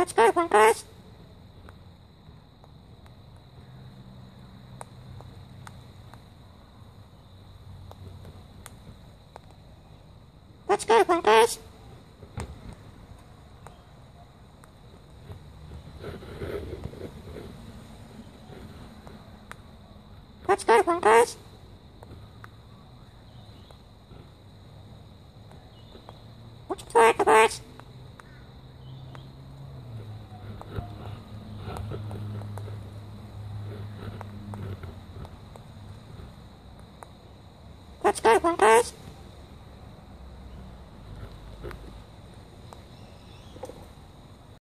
Let's go, Bunkers. Let's go, Bunkers. Let's go, Bunkers. What's the matter, boys? Let's go, Bunkers.